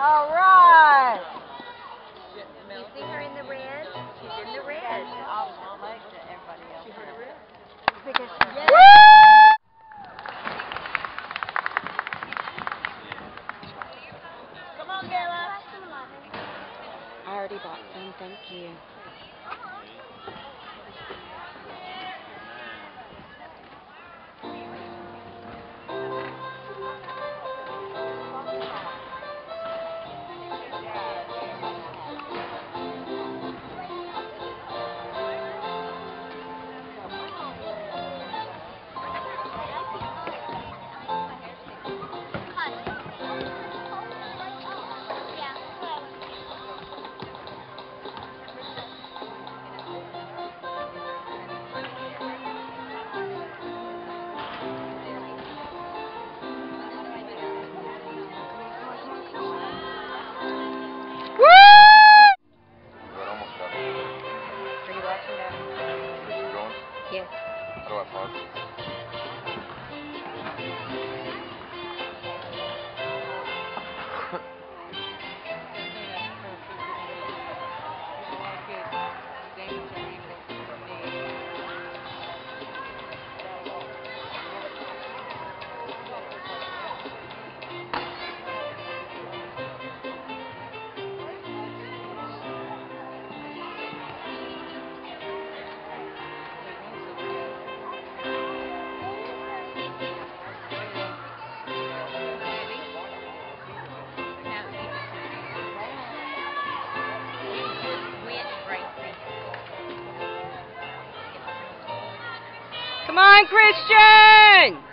All right. You see her in the red? She's in the red. Come on, Gayla. I already bought some, thank you. How Come on, Christian!